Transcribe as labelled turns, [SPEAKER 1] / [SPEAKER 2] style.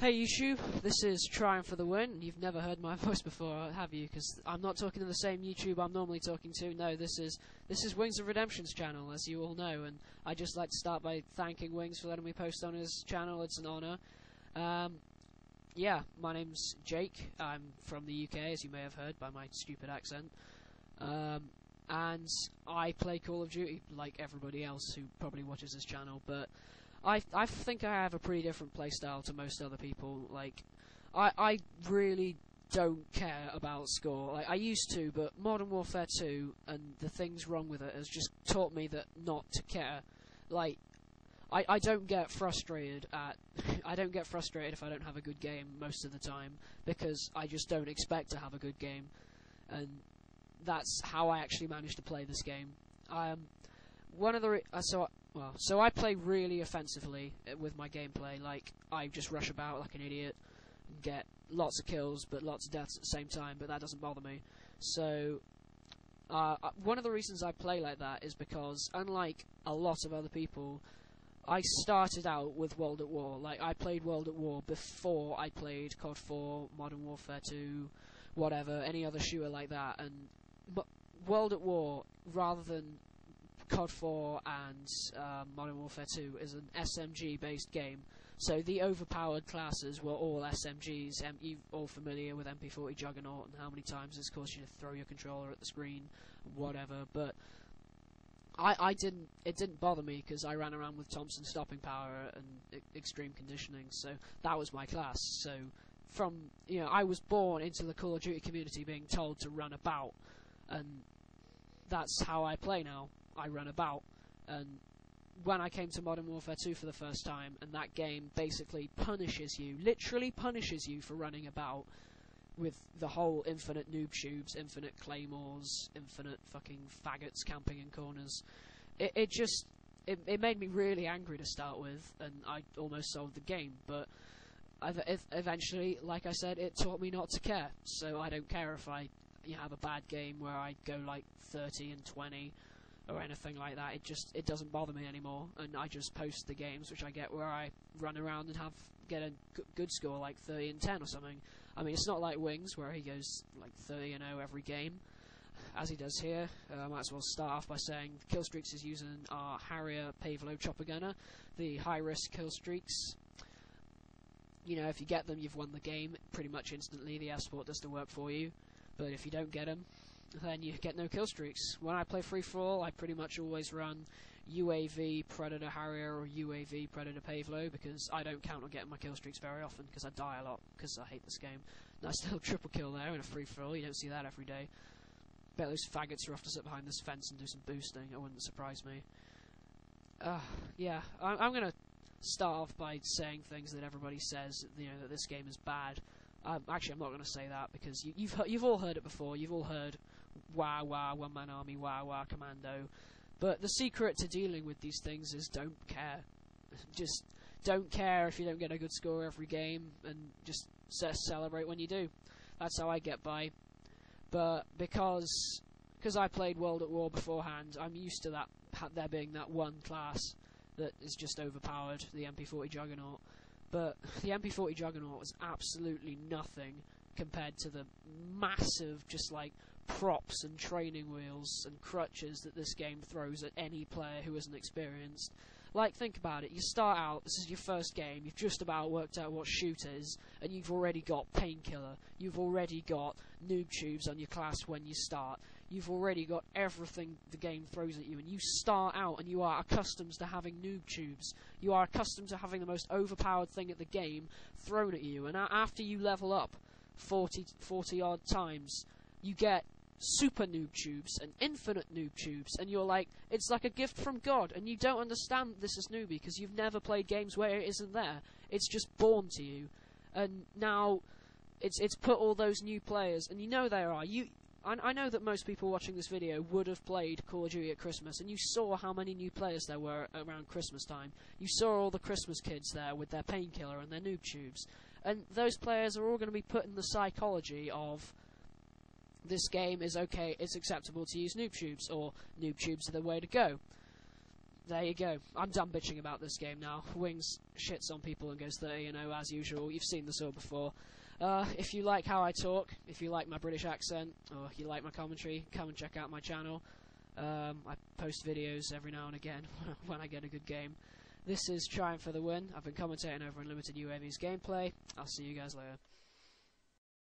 [SPEAKER 1] Hey YouTube, this is Trying for the Win. You've never heard my voice before, have you? Because I'm not talking to the same YouTube I'm normally talking to. No, this is this is Wings of Redemption's channel, as you all know, and I just like to start by thanking Wings for letting me post on his channel. It's an honour. Um, yeah, my name's Jake. I'm from the UK, as you may have heard by my stupid accent. Um, and I play Call of Duty like everybody else who probably watches this channel, but I I think I have a pretty different playstyle to most other people. Like, I I really don't care about score. Like I used to, but Modern Warfare 2 and the things wrong with it has just taught me that not to care. Like, I I don't get frustrated at I don't get frustrated if I don't have a good game most of the time because I just don't expect to have a good game, and that's how I actually managed to play this game. Um, one of the uh, so well, so I play really offensively uh, with my gameplay. Like I just rush about like an idiot and get lots of kills, but lots of deaths at the same time. But that doesn't bother me. So uh, uh, one of the reasons I play like that is because, unlike a lot of other people, I started out with World at War. Like I played World at War before I played COD 4, Modern Warfare 2, whatever, any other shooter like that. And World at War, rather than COD 4 and um, Modern Warfare 2 is an SMG based game. So the overpowered classes were all SMGs. M- you all familiar with MP40 Juggernaut and how many times it's caused you to throw your controller at the screen, whatever. But I, I didn't. It didn't bother me because I ran around with Thompson stopping power and e- extreme conditioning. So that was my class. So from you know, I was born into the Call of Duty community being told to run about, and that's how I play now. I run about. And when I came to Modern Warfare 2 for the first time, and that game basically punishes you, literally punishes you for running about with the whole infinite noob tubes, infinite claymores, infinite fucking faggots camping in corners. It, it just it, it made me really angry to start with, and I almost sold the game. But I've, eventually, like I said, it taught me not to care. So I don't care if I you have a bad game where I go like 30 and 20 or anything like that. It just it doesn't bother me anymore, and I just post the games which I get where I run around and have get a good score like 30 and 10 or something. I mean, it's not like Wings where he goes like 30 and 0 every game, as he does here. Uh, I might as well start off by saying kill streaks is using our Harrier Pave Low chopper gunner, the high risk kill streaks. You know, if you get them, you've won the game pretty much instantly. The F Sport does the work for you, but if you don't get them, then you get no kill streaks. When I play free for all, I pretty much always run UAV Predator Harrier or UAV Predator Pave Low because I don't count on getting my kill streaks very often because I die a lot because I hate this game. Nice little triple kill there in a free for all. You don't see that every day. Bet those faggots are off to sit behind this fence and do some boosting. It wouldn't surprise me. Uh, yeah, I- I'm gonna start off by saying things that everybody says. You know that this game is bad. Um, actually, I'm not going to say that because you, you've you've all heard it before. You've all heard wah wah one man army wah wah commando. But the secret to dealing with these things is don't care. Just don't care if you don't get a good score every game, and just celebrate when you do. That's how I get by. But because because I played World at War beforehand, I'm used to that ha- there being that one class that is just overpowered, the MP40 Juggernaut. But the MP40 Juggernaut was absolutely nothing compared to the massive, just like props and training wheels and crutches that this game throws at any player who isn't experienced. Like, think about it. You start out, this is your first game, you've just about worked out what shoot is, and you've already got Painkiller. You've already got noob tubes on your class when you start. You've already got everything the game throws at you, and you start out and you are accustomed to having noob tubes. You are accustomed to having the most overpowered thing at the game thrown at you, and after you level up 40, 40 odd times, you get super noob tubes and infinite noob tubes, and you're like, it's like a gift from God, and you don't understand this as newbie because you've never played games where it isn't there. It's just born to you, and now it's it's put all those new players, and you know there are you. I, I know that most people watching this video would have played Call of Duty at Christmas, and you saw how many new players there were around Christmas time. You saw all the Christmas kids there with their painkiller and their noob tubes, and those players are all going to be put in the psychology of this game is okay, it's acceptable to use noob tubes, or noob tubes are the way to go. there you go. I'm done bitching about this game now. Wings shits on people and goes 30 you know, as usual. You've seen this all before. Uh, if you like how I talk, if you like my British accent, or you like my commentary, come and check out my channel. Um, I post videos every now and again when I get a good game. This is Trying for the Win. I've been commentating over Unlimited UAV's gameplay. I'll see you guys later.